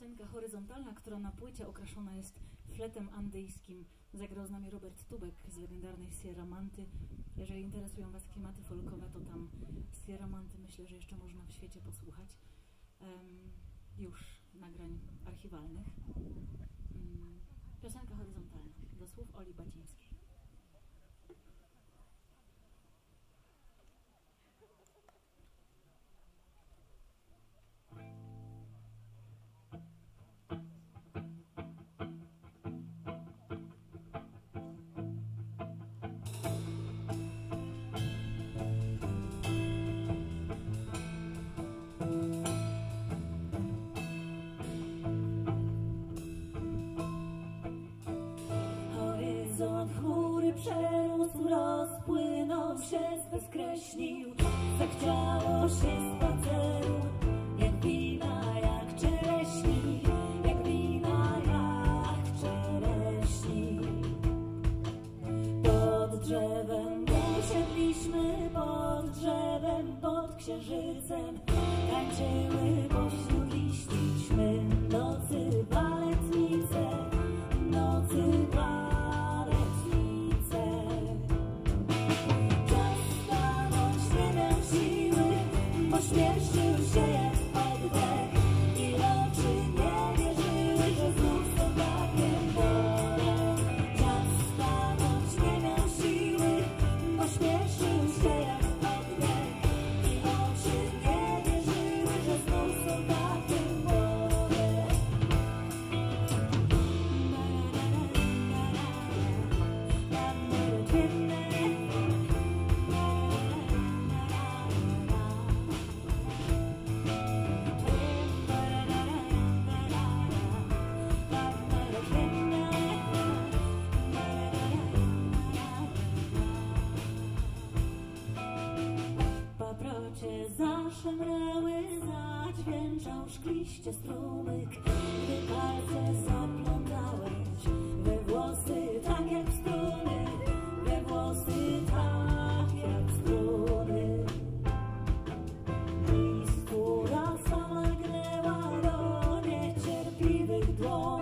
piosenka horyzontalna, która na płycie okraszona jest fletem andyjskim. Zagrał z nami Robert Tubek z legendarnej Sierra Manty. Jeżeli interesują Was klimaty folkowe, to tam Sierra Manty myślę, że jeszcze można w świecie posłuchać. Um, już nagrań archiwalnych. Um, piosenka horyzontalna do słów Oli Bacińskiej. Przerósł, rozpłynął się, bezkreślił Zachciało się spaceru, jak wina, jak czereśni Jak wina, jak czereśni. Pod drzewem usiedliśmy, pod drzewem, pod księżycem. Tańczyły pośród Pośpieszył się Zaszemrały, zadźwięczał szkliście strumyk. Gdy palce zaplątałeś we włosy tak jak struny. We włosy tak jak struny. I skóra sama gnęła do niecierpliwych dłoni